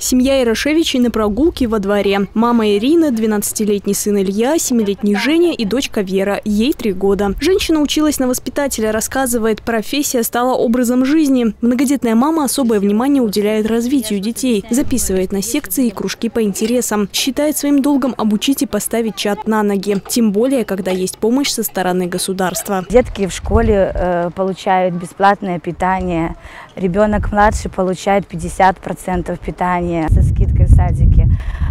Семья Ирошевичей на прогулке во дворе. Мама Ирина, 12-летний сын Илья, 7-летний Женя и дочка Вера. Ей три года. Женщина училась на воспитателя, рассказывает, профессия стала образом жизни. Многодетная мама особое внимание уделяет развитию детей. Записывает на секции и кружки по интересам. Считает своим долгом обучить и поставить чат на ноги. Тем более, когда есть помощь со стороны государства. Детки в школе э, получают бесплатное питание. Ребенок младший получает 50% питания со скидкой в садике.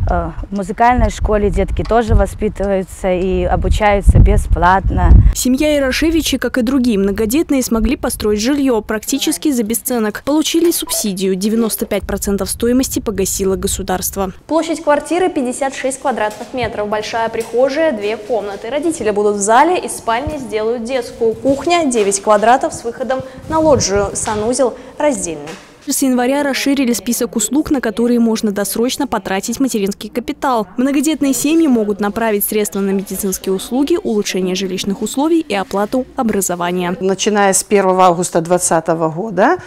Э, в музыкальной школе детки тоже воспитываются и обучаются бесплатно. Семья Ирошевичи, как и другие многодетные, смогли построить жилье практически за бесценок. Получили субсидию. 95% стоимости погасило государство. Площадь квартиры 56 квадратных метров. Большая прихожая, две комнаты. Родители будут в зале, из спальни сделают детскую. Кухня 9 квадратов с выходом на лоджию. Санузел раздельный. С января расширили список услуг, на которые можно досрочно потратить материнский капитал. Многодетные семьи могут направить средства на медицинские услуги, улучшение жилищных условий и оплату образования. Начиная с 1 августа 2020 года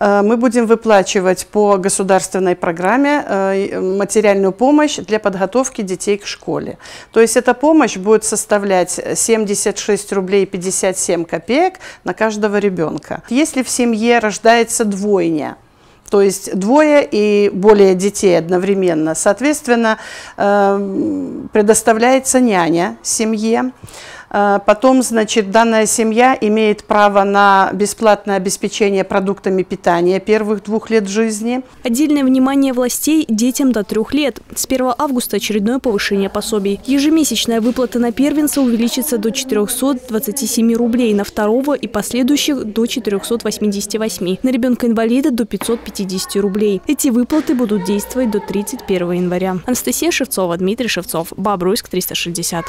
мы будем выплачивать по государственной программе э, материальную помощь для подготовки детей к школе. То есть эта помощь будет составлять 76 рублей 57 копеек на каждого ребенка. Если в семье рождается двойня, то есть двое и более детей одновременно. Соответственно, э, предоставляется няня семье. Э, потом, значит, данная семья имеет право на бесплатное обеспечение продуктами питания первых двух лет жизни. Отдельное внимание властей детям до трех лет. С 1 августа очередное повышение пособий. Ежемесячная выплата на первенца увеличится до 427 рублей, на второго и последующих до 488, на ребенка-инвалида до 550 рублей. Эти выплаты будут действовать до 31 января. Анастасия Шевцова, Дмитрий Шевцов, Бобруйск, 360.